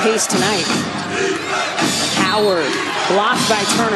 pace tonight. Howard blocked by Turner.